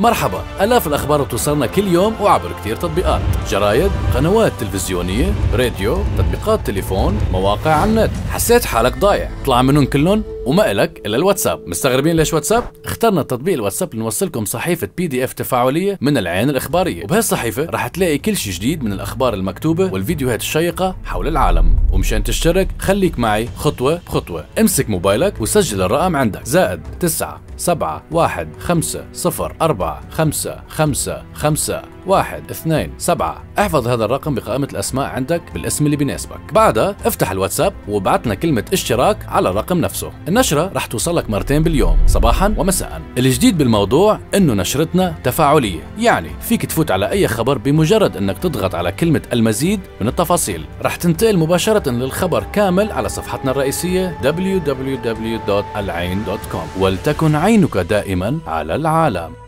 مرحبا. ألاف الأخبار توصلنا كل يوم وعبر كتير تطبيقات. جرايد قنوات تلفزيونية راديو تطبيقات تليفون مواقع على النت. حسيت حالك ضايع. طلع منهم كلهم؟ وما إلك إلا الواتساب. مستغربين ليش واتساب؟ اخترنا تطبيق الواتساب لنوصلكم صحيفة PDF تفاعلية من العين الإخبارية. وبهالصحيفة رح تلاقي كل شيء جديد من الأخبار المكتوبة والفيديوهات الشيقة حول العالم. ومشان تشترك خليك معي. خطوة بخطوة. امسك موبايلك وسجل الرقم عندك. زائد تسعة سبعة واحد خمسة صفر أربعة خمسة خمسة خمسة واحد اثنين سبعة. احفظ هذا الرقم بقائمة الأسماء عندك بالاسم اللي بيناسبك. بعدها افتح الواتساب وابعت لنا كلمة اشتراك على الرقم نفسه. النشرة رح توصلك مرتين باليوم صباحا ومساء. الجديد بالموضوع إنه نشرتنا تفاعلية. يعني فيك تفوت على أي خبر بمجرد إنك تضغط على كلمة المزيد من التفاصيل. رح تنتقل مباشرة للخبر كامل على صفحتنا الرئيسية www.العين.com ولتكن عينك دائما على العالم.